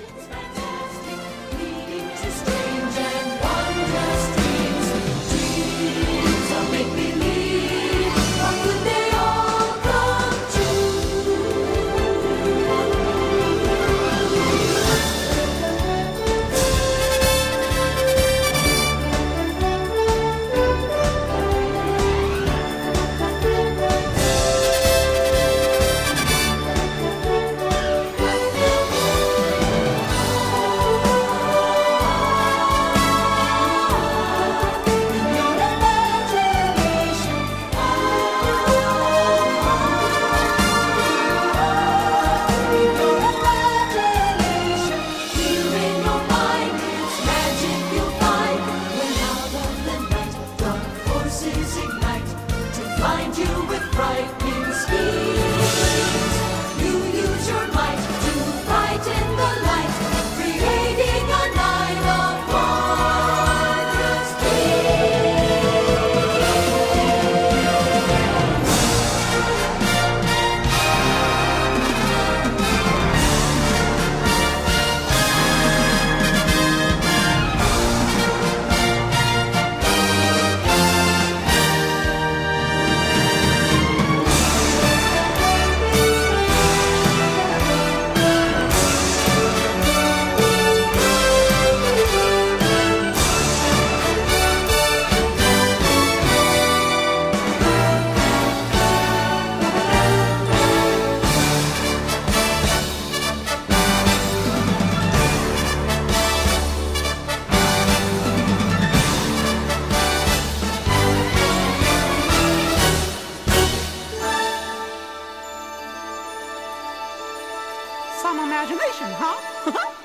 Revolution's voices ignite to find you with brightness. some imagination, huh?